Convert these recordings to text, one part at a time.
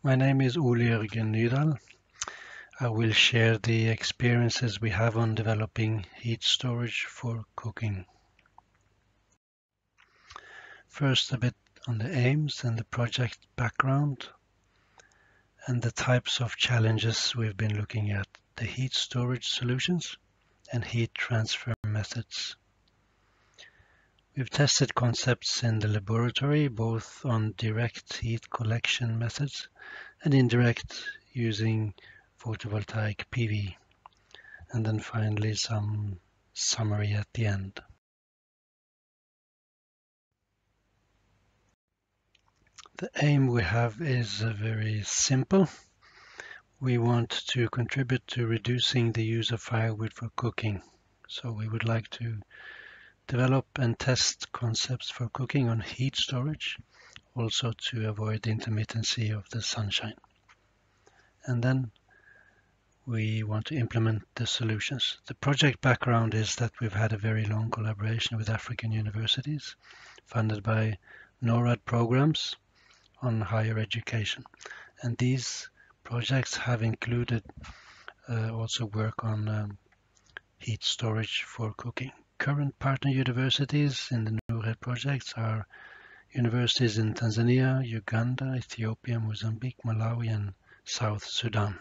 My name is Ole Jørgen. I will share the experiences we have on developing heat storage for cooking. First, a bit on the aims and the project background and the types of challenges we've been looking at, the heat storage solutions and heat transfer methods. We've tested concepts in the laboratory, both on direct heat collection methods and indirect using photovoltaic PV. And then finally some summary at the end. The aim we have is very simple. We want to contribute to reducing the use of firewood for cooking. So we would like to develop and test concepts for cooking on heat storage, also to avoid intermittency of the sunshine. And then we want to implement the solutions. The project background is that we've had a very long collaboration with African universities funded by NORAD programs on higher education. And these projects have included uh, also work on um, heat storage for cooking current partner universities in the NORAD projects are universities in Tanzania, Uganda, Ethiopia, Mozambique, Malawi, and South Sudan.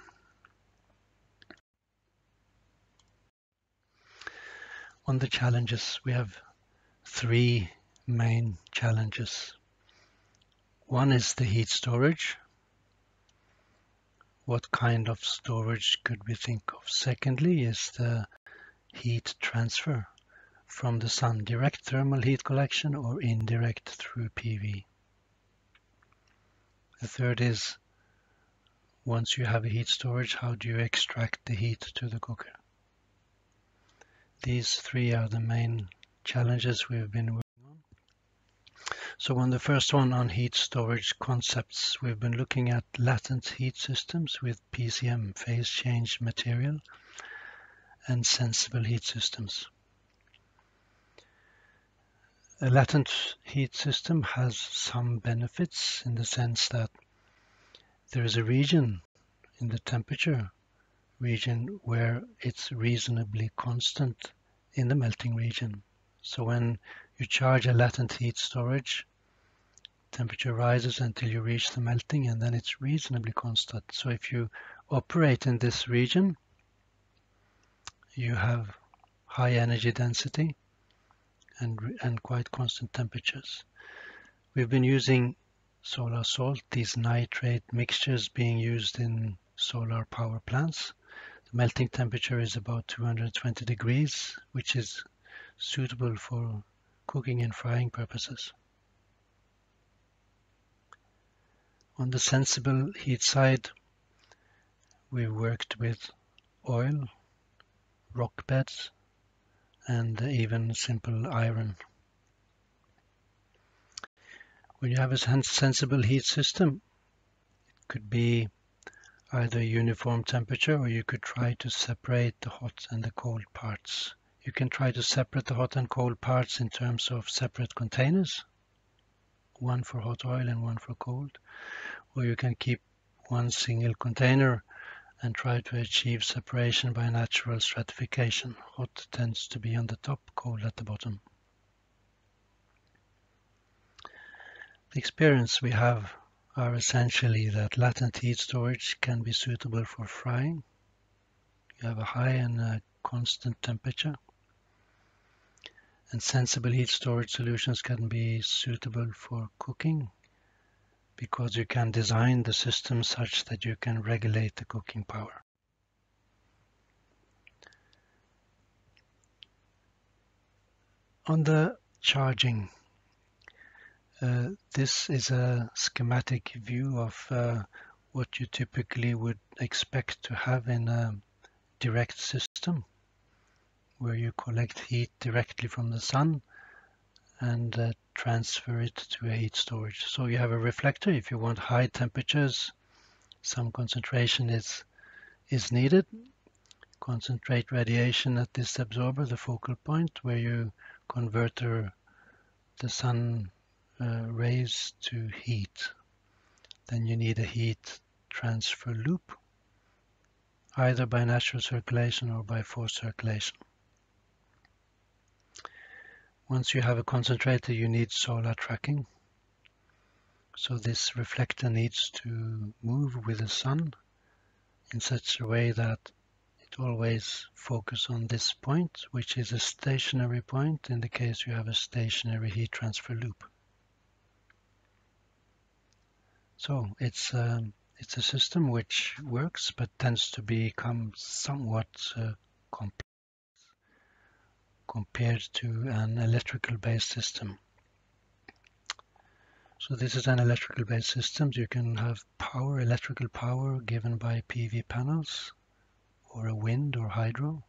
On the challenges, we have three main challenges. One is the heat storage. What kind of storage could we think of? Secondly is the heat transfer from the sun, direct thermal heat collection or indirect through PV. The third is once you have a heat storage, how do you extract the heat to the cooker? These three are the main challenges we've been working on. So on the first one on heat storage concepts, we've been looking at latent heat systems with PCM, phase change material, and sensible heat systems. A latent heat system has some benefits in the sense that there is a region in the temperature region where it's reasonably constant in the melting region. So when you charge a latent heat storage, temperature rises until you reach the melting and then it's reasonably constant. So if you operate in this region, you have high energy density and, and quite constant temperatures. We've been using solar salt, these nitrate mixtures being used in solar power plants. The melting temperature is about 220 degrees, which is suitable for cooking and frying purposes. On the sensible heat side, we worked with oil, rock beds, and even simple iron. When you have a sensible heat system, it could be either uniform temperature or you could try to separate the hot and the cold parts. You can try to separate the hot and cold parts in terms of separate containers, one for hot oil and one for cold, or you can keep one single container and try to achieve separation by natural stratification. Hot tends to be on the top, cold at the bottom. The experience we have are essentially that latent heat storage can be suitable for frying. You have a high and a constant temperature. And sensible heat storage solutions can be suitable for cooking because you can design the system such that you can regulate the cooking power. On the charging, uh, this is a schematic view of uh, what you typically would expect to have in a direct system where you collect heat directly from the sun and uh, transfer it to a heat storage. So you have a reflector if you want high temperatures, some concentration is, is needed. Concentrate radiation at this absorber, the focal point, where you convert the, sun uh, rays to heat. Then you need a heat transfer loop, either by natural circulation or by forced circulation. Once you have a concentrator, you need solar tracking. So this reflector needs to move with the sun in such a way that it always focus on this point, which is a stationary point in the case you have a stationary heat transfer loop. So it's um, it's a system which works but tends to become somewhat uh, complex compared to an electrical based system. So this is an electrical based system. You can have power, electrical power given by PV panels or a wind or hydro.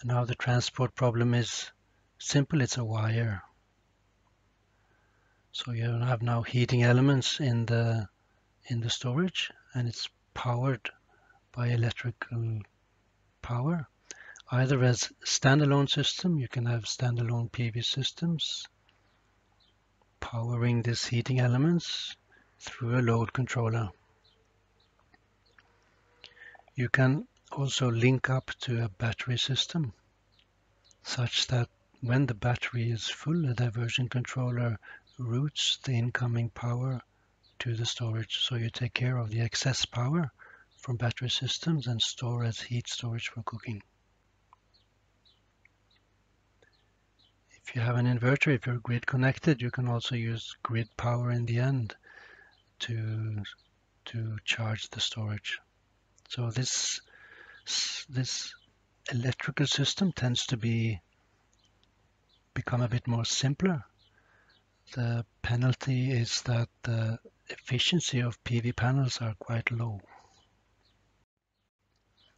And now the transport problem is simple, it's a wire. So you have now heating elements in the in the storage and it's powered by electrical power either as standalone system you can have standalone PV systems powering these heating elements through a load controller you can also link up to a battery system such that when the battery is full, a diversion controller routes the incoming power to the storage. So you take care of the excess power from battery systems and store as heat storage for cooking. If you have an inverter, if you're grid connected, you can also use grid power in the end to, to charge the storage. So this this electrical system tends to be become a bit more simpler. The penalty is that the efficiency of PV panels are quite low.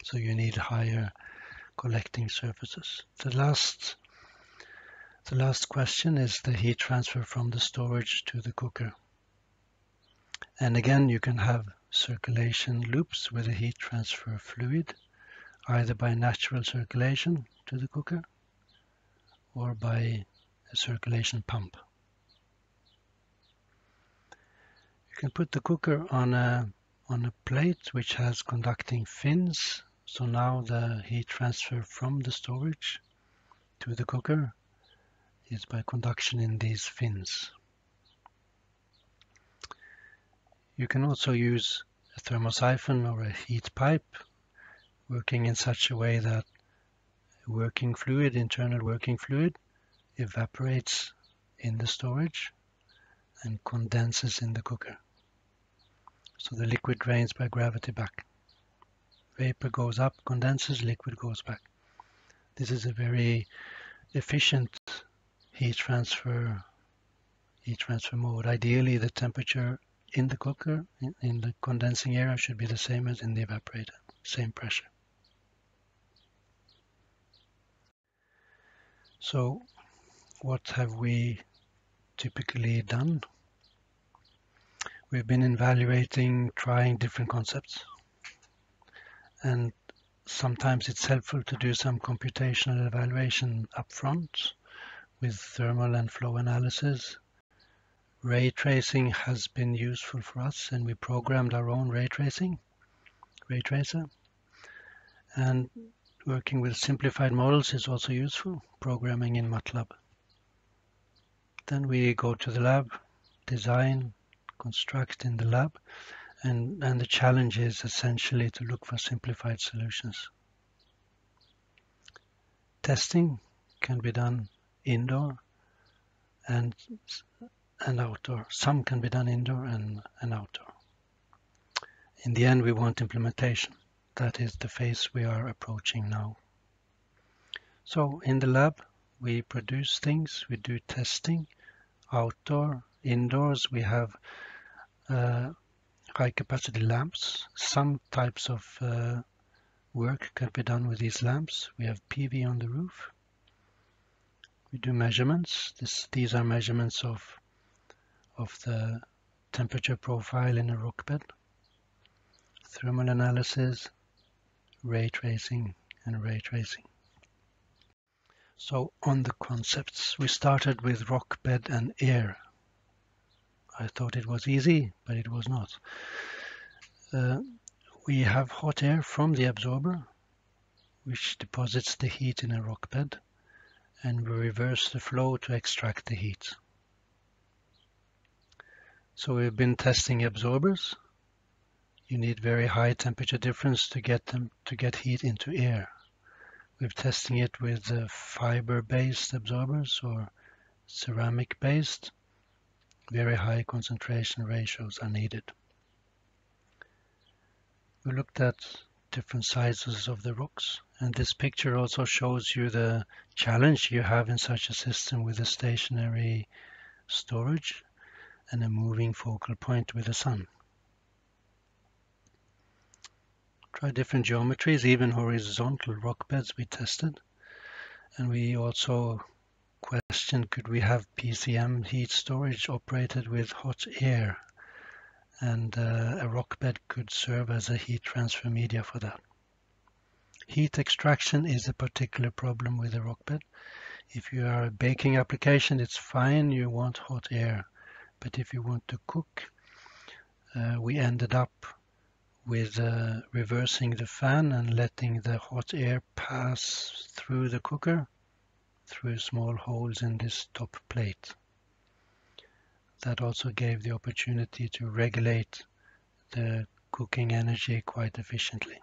So you need higher collecting surfaces. The last the last question is the heat transfer from the storage to the cooker. And again, you can have circulation loops with a heat transfer fluid, either by natural circulation to the cooker or by a circulation pump. You can put the cooker on a on a plate which has conducting fins. So now the heat transfer from the storage to the cooker is by conduction in these fins. You can also use a thermosiphon or a heat pipe working in such a way that working fluid, internal working fluid, evaporates in the storage and condenses in the cooker. So the liquid drains by gravity back. Vapor goes up, condenses, liquid goes back. This is a very efficient heat transfer heat transfer mode. Ideally, the temperature in the cooker, in, in the condensing area, should be the same as in the evaporator, same pressure. So what have we typically done? We've been evaluating, trying different concepts. And sometimes it's helpful to do some computational evaluation upfront with thermal and flow analysis ray tracing has been useful for us and we programmed our own ray tracing, ray tracer. And working with simplified models is also useful, programming in MATLAB. Then we go to the lab, design, construct in the lab, and, and the challenge is essentially to look for simplified solutions. Testing can be done indoor and and outdoor. Some can be done indoor and, and outdoor. In the end, we want implementation. That is the phase we are approaching now. So in the lab, we produce things, we do testing, outdoor, indoors, we have uh, high capacity lamps. Some types of uh, work can be done with these lamps. We have PV on the roof. We do measurements. This, these are measurements of of the temperature profile in a rock bed, thermal analysis, ray tracing, and ray tracing. So on the concepts, we started with rock bed and air. I thought it was easy, but it was not. Uh, we have hot air from the absorber, which deposits the heat in a rock bed, and we reverse the flow to extract the heat. So we've been testing absorbers. You need very high temperature difference to get them to get heat into air. We're testing it with uh, fiber-based absorbers or ceramic-based. Very high concentration ratios are needed. We looked at different sizes of the rocks and this picture also shows you the challenge you have in such a system with a stationary storage and a moving focal point with the sun. Try different geometries, even horizontal rock beds we tested. And we also questioned could we have PCM heat storage operated with hot air and uh, a rock bed could serve as a heat transfer media for that. Heat extraction is a particular problem with a rock bed. If you are a baking application, it's fine, you want hot air. But if you want to cook, uh, we ended up with uh, reversing the fan and letting the hot air pass through the cooker through small holes in this top plate that also gave the opportunity to regulate the cooking energy quite efficiently.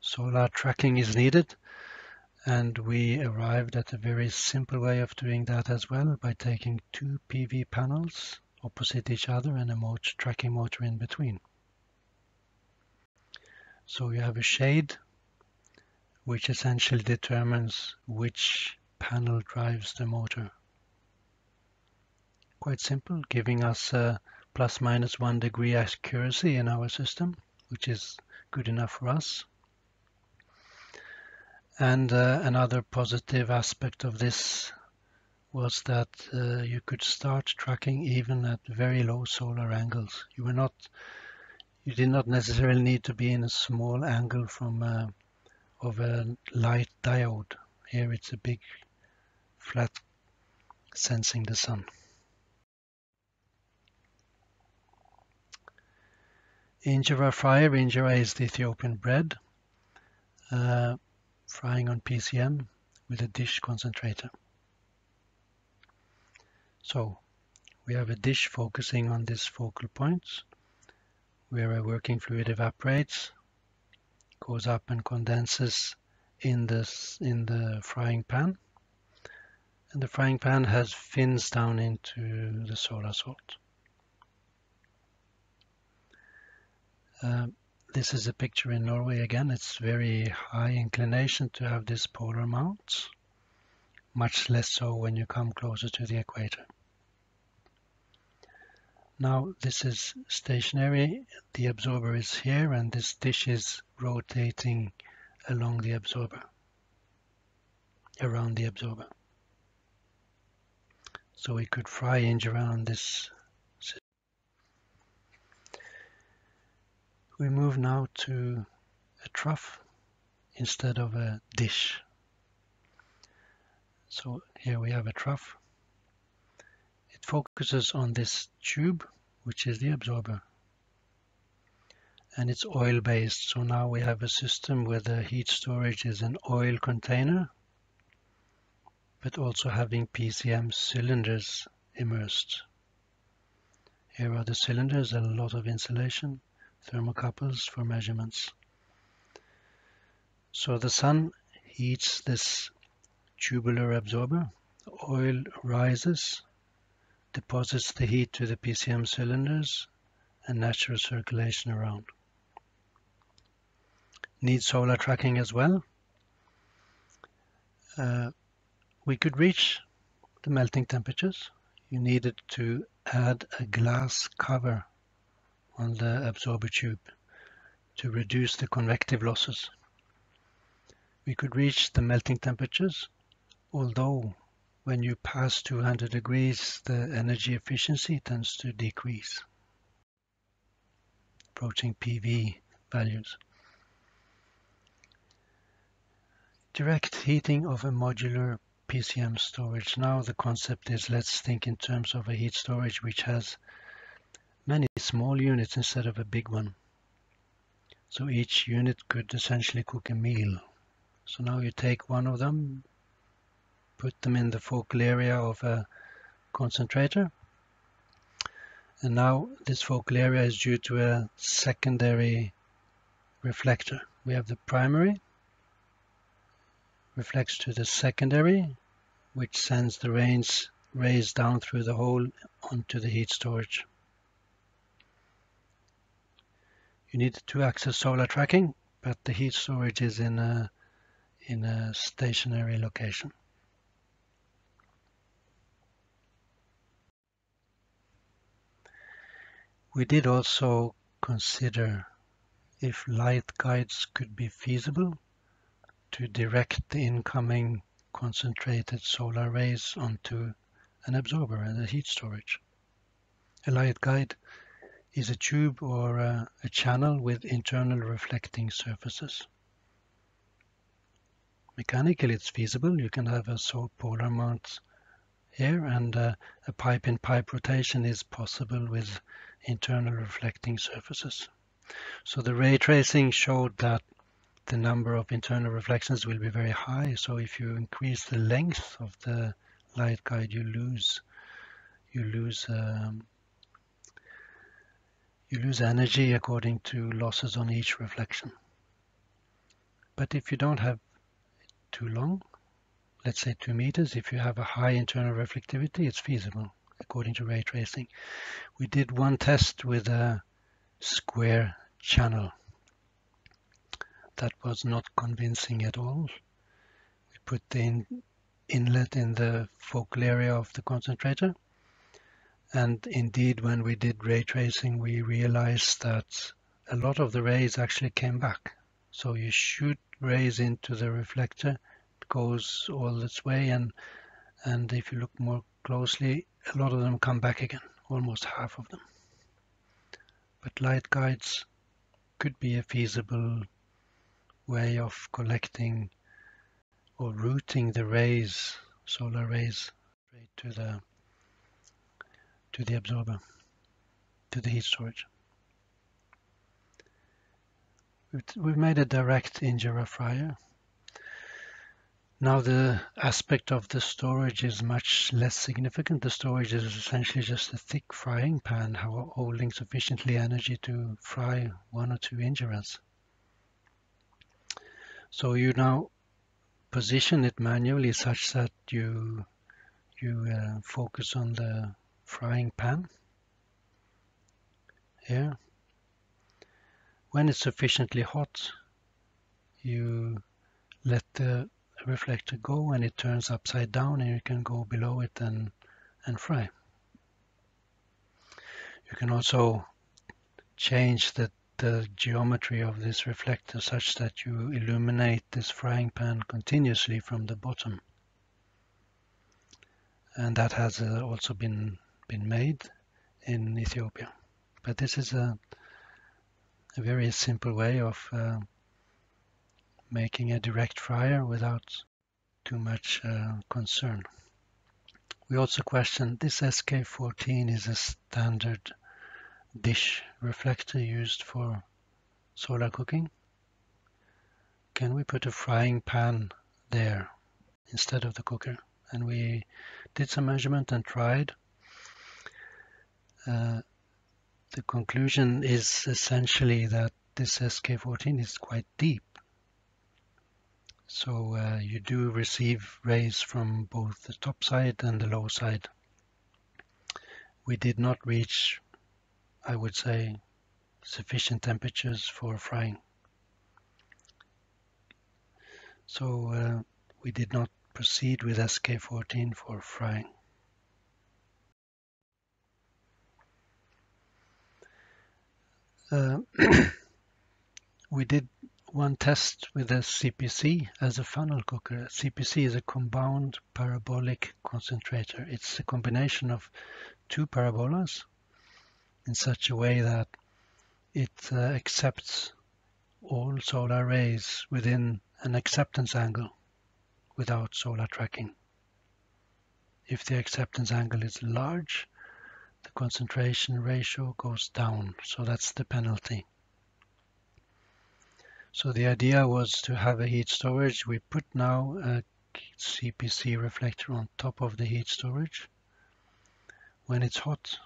Solar tracking is needed and we arrived at a very simple way of doing that as well by taking two PV panels opposite each other and a motor, tracking motor in between. So you have a shade which essentially determines which panel drives the motor. Quite simple, giving us a plus minus one degree accuracy in our system, which is good enough for us. And uh, another positive aspect of this was that uh, you could start tracking even at very low solar angles. You were not, you did not necessarily need to be in a small angle from uh, of a light diode. Here it's a big flat sensing the sun. Injera fryer, Injera is the Ethiopian bread, uh, frying on PCM with a dish concentrator. So we have a dish focusing on this focal point where a working fluid evaporates, goes up and condenses in this in the frying pan and the frying pan has fins down into the solar salt. Uh, this is a picture in Norway again. It's very high inclination to have this polar mount, much less so when you come closer to the equator. Now this is stationary, the absorber is here and this dish is rotating along the absorber, around the absorber. So we could fry injera around this. We move now to a trough instead of a dish. So here we have a trough. It focuses on this tube, which is the absorber. And it's oil based. So now we have a system where the heat storage is an oil container but also having PCM cylinders immersed. Here are the cylinders, a lot of insulation, thermocouples for measurements. So the sun heats this tubular absorber, oil rises, deposits the heat to the PCM cylinders and natural circulation around. Need solar tracking as well. Uh, we could reach the melting temperatures, you needed to add a glass cover on the absorber tube to reduce the convective losses. We could reach the melting temperatures, although when you pass 200 degrees, the energy efficiency tends to decrease, approaching PV values. Direct heating of a modular PCM storage. Now the concept is let's think in terms of a heat storage which has many small units instead of a big one. So each unit could essentially cook a meal. So now you take one of them, put them in the focal area of a concentrator. And now this focal area is due to a secondary reflector. We have the primary, reflects to the secondary, which sends the rays, rays down through the hole onto the heat storage. You need two-axis solar tracking, but the heat storage is in a, in a stationary location. We did also consider if light guides could be feasible to direct the incoming concentrated solar rays onto an absorber and a heat storage. A light guide is a tube or a, a channel with internal reflecting surfaces. Mechanically it's feasible. You can have a polar mount here and uh, a pipe-in-pipe -pipe rotation is possible with internal reflecting surfaces. So the ray tracing showed that the number of internal reflections will be very high. So if you increase the length of the light guide, you lose you lose um, you lose energy according to losses on each reflection. But if you don't have too long, let's say two meters, if you have a high internal reflectivity, it's feasible according to ray tracing. We did one test with a square channel that was not convincing at all. We put the in inlet in the focal area of the concentrator. And indeed, when we did ray tracing, we realized that a lot of the rays actually came back. So you shoot rays into the reflector, it goes all this way, and and if you look more closely, a lot of them come back again, almost half of them. But light guides could be a feasible way of collecting or routing the rays, solar rays, straight to the to the absorber, to the heat storage. We've made a direct Injera fryer. Now the aspect of the storage is much less significant. The storage is essentially just a thick frying pan holding sufficiently energy to fry one or two injeras. So you now position it manually such that you you uh, focus on the frying pan here. When it's sufficiently hot, you let the reflector go and it turns upside down and you can go below it and, and fry. You can also change the the geometry of this reflector such that you illuminate this frying pan continuously from the bottom. And that has uh, also been, been made in Ethiopia. But this is a, a very simple way of uh, making a direct fryer without too much uh, concern. We also question this SK14 is a standard dish reflector used for solar cooking. Can we put a frying pan there instead of the cooker? And we did some measurement and tried. Uh, the conclusion is essentially that this SK14 is quite deep. So uh, you do receive rays from both the top side and the low side. We did not reach I would say sufficient temperatures for frying. So uh, we did not proceed with SK14 for frying. Uh, we did one test with a CPC as a funnel cooker. A CPC is a compound parabolic concentrator. It's a combination of two parabolas in such a way that it uh, accepts all solar rays within an acceptance angle without solar tracking. If the acceptance angle is large, the concentration ratio goes down. So that's the penalty. So the idea was to have a heat storage. We put now a CPC reflector on top of the heat storage. When it's hot,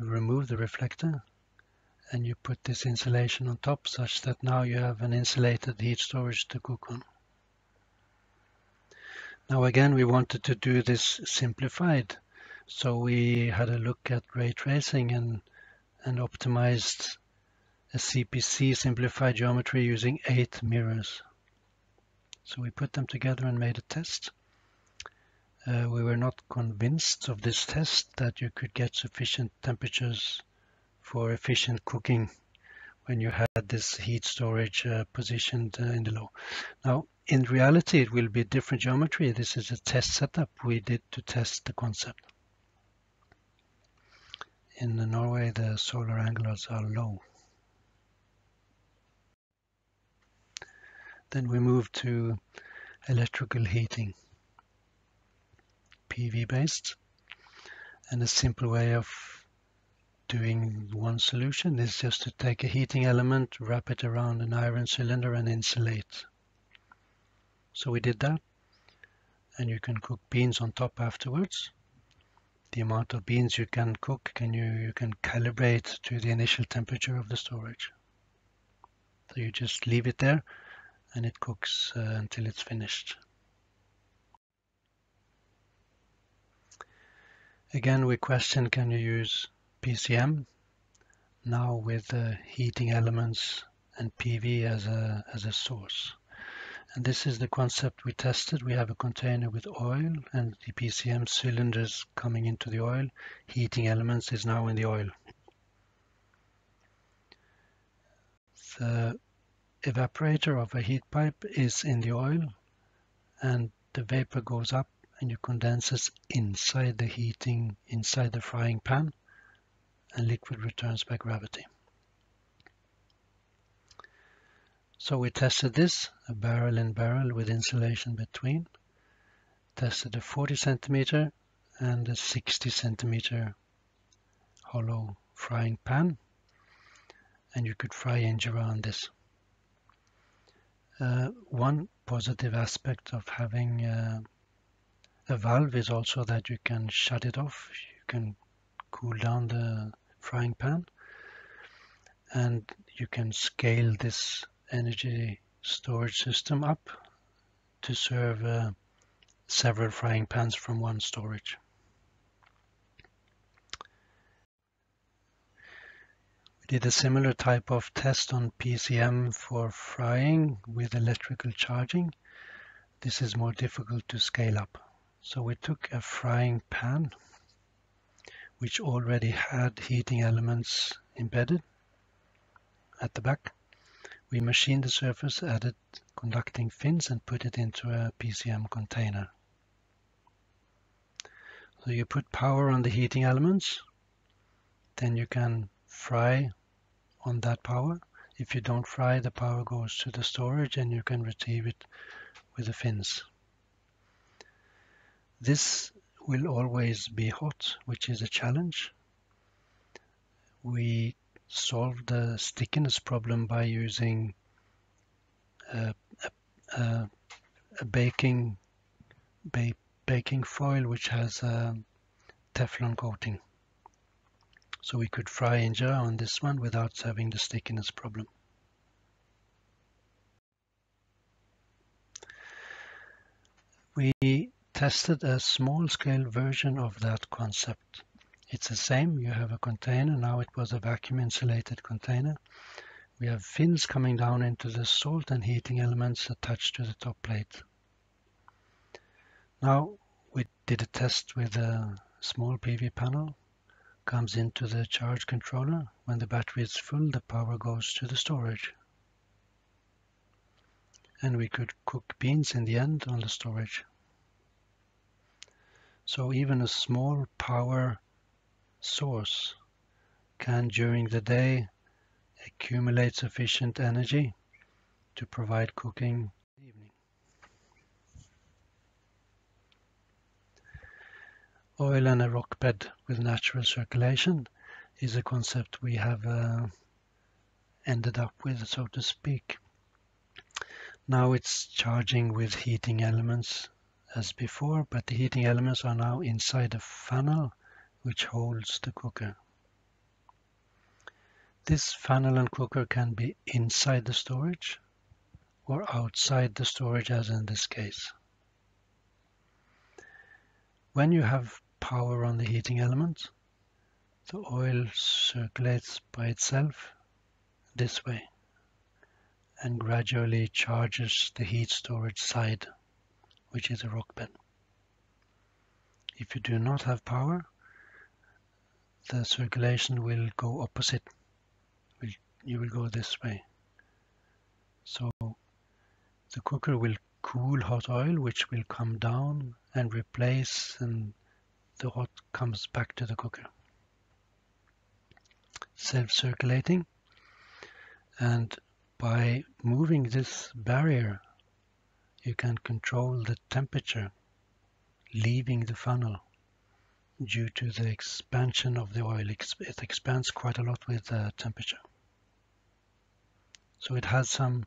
remove the reflector and you put this insulation on top such that now you have an insulated heat storage to cook on. Now again, we wanted to do this simplified. So we had a look at ray tracing and, and optimized a CPC simplified geometry using eight mirrors. So we put them together and made a test. Uh, we were not convinced of this test that you could get sufficient temperatures for efficient cooking when you had this heat storage uh, positioned uh, in the low. Now, in reality, it will be different geometry. This is a test setup we did to test the concept. In Norway, the solar angles are low. Then we move to electrical heating, PV based. And a simple way of doing one solution is just to take a heating element, wrap it around an iron cylinder and insulate. So we did that. And you can cook beans on top afterwards. The amount of beans you can cook can you, you can calibrate to the initial temperature of the storage. So you just leave it there and it cooks uh, until it's finished. Again, we question can you use PCM now with uh, heating elements and PV as a, as a source. And this is the concept we tested. We have a container with oil and the PCM cylinders coming into the oil. Heating elements is now in the oil. The evaporator of a heat pipe is in the oil and the vapor goes up and you condenses inside the heating, inside the frying pan and liquid returns by gravity. So we tested this, a barrel in barrel with insulation between, tested a 40 centimeter and a 60 centimeter hollow frying pan and you could fry injera on this. Uh, one positive aspect of having uh, a valve is also that you can shut it off. You can cool down the frying pan and you can scale this energy storage system up to serve uh, several frying pans from one storage. We did a similar type of test on PCM for frying with electrical charging. This is more difficult to scale up. So we took a frying pan which already had heating elements embedded at the back. We machined the surface, added conducting fins and put it into a PCM container. So you put power on the heating elements, then you can fry on that power. If you don't fry, the power goes to the storage and you can retrieve it with the fins. This will always be hot, which is a challenge. We solved the stickiness problem by using uh, a, a, a baking ba baking foil which has a Teflon coating. So we could fry injera on this one without having the stickiness problem. We tested a small scale version of that concept. It's the same, you have a container, now it was a vacuum insulated container. We have fins coming down into the salt and heating elements attached to the top plate. Now we did a test with a small PV panel comes into the charge controller. When the battery is full, the power goes to the storage. And we could cook beans in the end on the storage. So even a small power source can during the day accumulate sufficient energy to provide cooking evening. oil and a rock bed with natural circulation is a concept we have uh, ended up with, so to speak. Now it's charging with heating elements as before, but the heating elements are now inside a funnel which holds the cooker. This funnel and cooker can be inside the storage or outside the storage as in this case. When you have power on the heating element, the oil circulates by itself this way and gradually charges the heat storage side, which is a rock bed. If you do not have power, the circulation will go opposite. You will go this way. So the cooker will cool hot oil, which will come down and replace, and the hot comes back to the cooker. Self-circulating. And by moving this barrier, you can control the temperature leaving the funnel due to the expansion of the oil. It expands quite a lot with the temperature. So it has some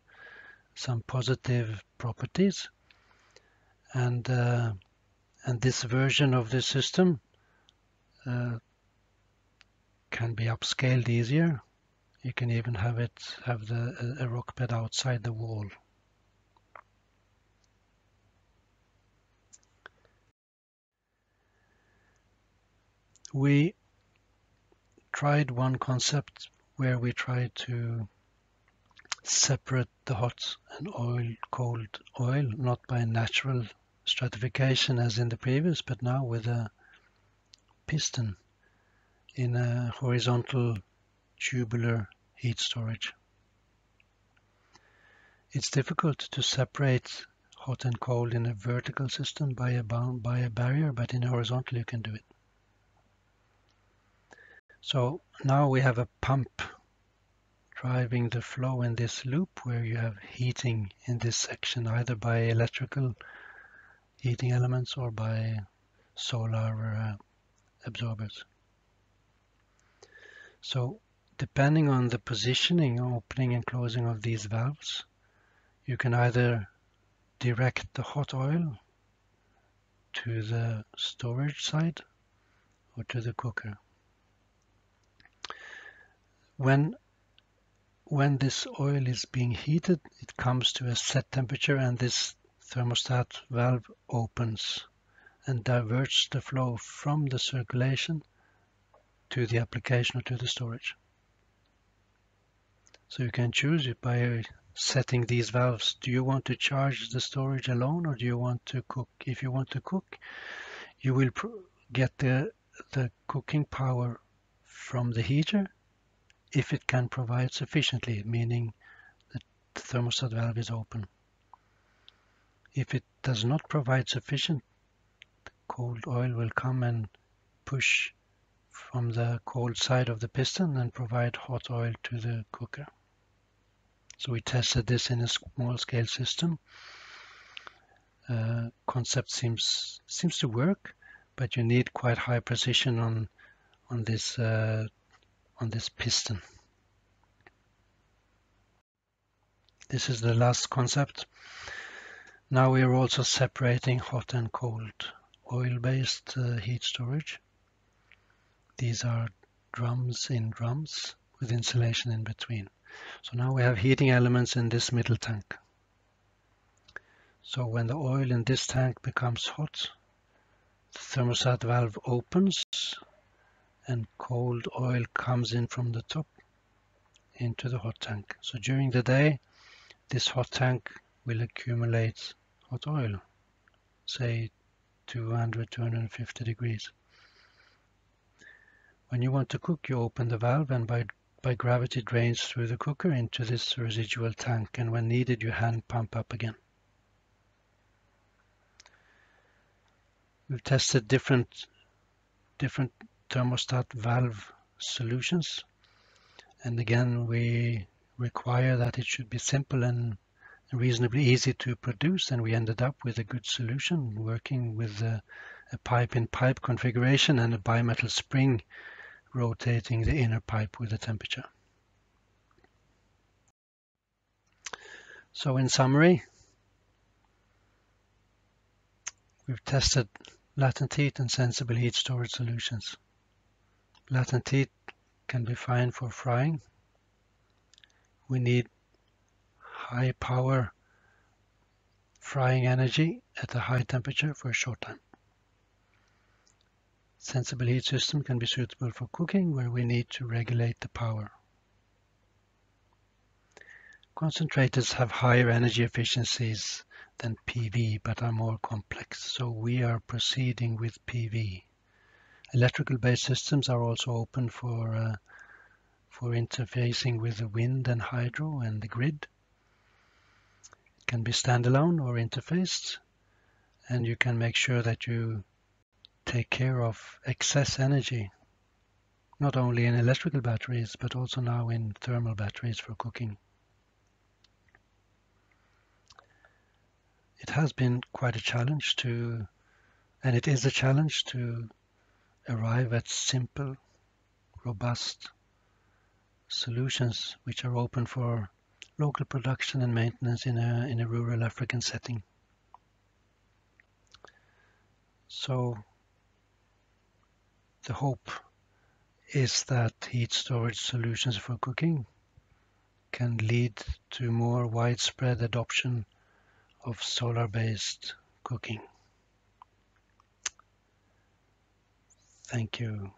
some positive properties and uh, and this version of the system uh, can be upscaled easier. You can even have it have the a rock bed outside the wall. We tried one concept where we tried to separate the hot and oil cold oil not by natural stratification as in the previous but now with a piston in a horizontal tubular heat storage. It's difficult to separate hot and cold in a vertical system by a, by a barrier, but in horizontal you can do it. So now we have a pump driving the flow in this loop where you have heating in this section either by electrical heating elements or by solar uh, absorbers. So depending on the positioning, opening and closing of these valves, you can either direct the hot oil to the storage side or to the cooker. When when this oil is being heated, it comes to a set temperature and this thermostat valve opens and diverts the flow from the circulation to the application or to the storage. So you can choose it by setting these valves. Do you want to charge the storage alone or do you want to cook? If you want to cook, you will get the, the cooking power from the heater if it can provide sufficiently, meaning that the thermostat valve is open. If it does not provide sufficient, the cold oil will come and push from the cold side of the piston and provide hot oil to the cooker. So we tested this in a small scale system. Uh, concept seems seems to work, but you need quite high precision on on this uh, on this piston. This is the last concept. Now we are also separating hot and cold oil-based uh, heat storage. These are drums in drums with insulation in between. So now we have heating elements in this middle tank. So when the oil in this tank becomes hot, the thermostat valve opens and cold oil comes in from the top into the hot tank. So during the day, this hot tank will accumulate hot oil, say 200, 250 degrees. When you want to cook, you open the valve and by, by gravity drains through the cooker into this residual tank and when needed you hand pump up again. We've tested different different thermostat valve solutions. And again, we require that it should be simple and reasonably easy to produce. And we ended up with a good solution working with a, a pipe-in-pipe -pipe configuration and a bimetal spring rotating the inner pipe with the temperature. So in summary, we've tested latent heat and sensible heat storage solutions. Latent heat can be fine for frying. We need high power frying energy at a high temperature for a short time. Sensible heat system can be suitable for cooking where we need to regulate the power. Concentrators have higher energy efficiencies than PV but are more complex, so we are proceeding with PV. Electrical based systems are also open for uh, for interfacing with the wind and hydro and the grid. It can be standalone or interfaced and you can make sure that you take care of excess energy not only in electrical batteries but also now in thermal batteries for cooking. It has been quite a challenge to and it is a challenge to arrive at simple, robust solutions which are open for local production and maintenance in a, in a rural African setting. So the hope is that heat storage solutions for cooking can lead to more widespread adoption of solar-based cooking. Thank you.